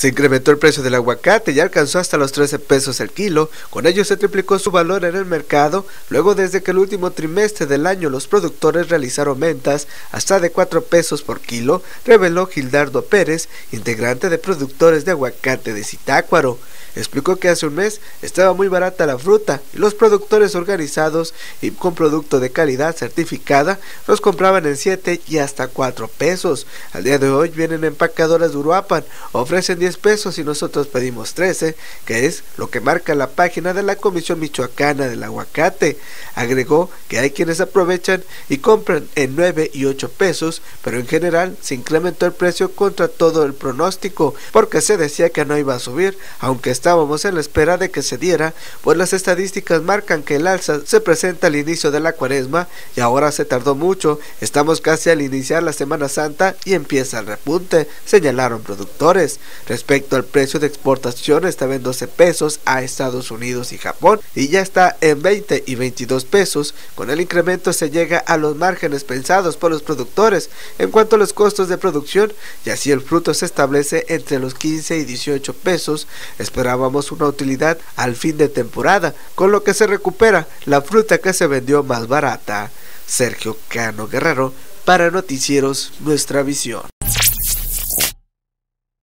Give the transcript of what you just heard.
Se incrementó el precio del aguacate y alcanzó hasta los 13 pesos el kilo. Con ello se triplicó su valor en el mercado. Luego, desde que el último trimestre del año los productores realizaron ventas hasta de 4 pesos por kilo, reveló Gildardo Pérez, integrante de productores de aguacate de Zitácuaro. Explicó que hace un mes estaba muy barata la fruta y los productores organizados y con producto de calidad certificada los compraban en 7 y hasta 4 pesos. Al día de hoy vienen empacadoras de Uruapan, ofrecen 10 pesos y nosotros pedimos 13, que es lo que marca la página de la Comisión Michoacana del Aguacate. Agregó que hay quienes aprovechan y compran en 9 y 8 pesos, pero en general se incrementó el precio contra todo el pronóstico, porque se decía que no iba a subir, aunque estábamos en la espera de que se diera, pues las estadísticas marcan que el alza se presenta al inicio de la cuaresma y ahora se tardó mucho, estamos casi al iniciar la Semana Santa y empieza el repunte, señalaron productores. Respecto al precio de exportación estaba en 12 pesos a Estados Unidos y Japón y ya está en 20 y 22 pesos, con el incremento se llega a los márgenes pensados por los productores en cuanto a los costos de producción y así el fruto se establece entre los 15 y 18 pesos, esperábamos una utilidad al fin de temporada, con lo que se recupera la fruta que se vendió más barata. Sergio Cano Guerrero para Noticieros Nuestra Visión.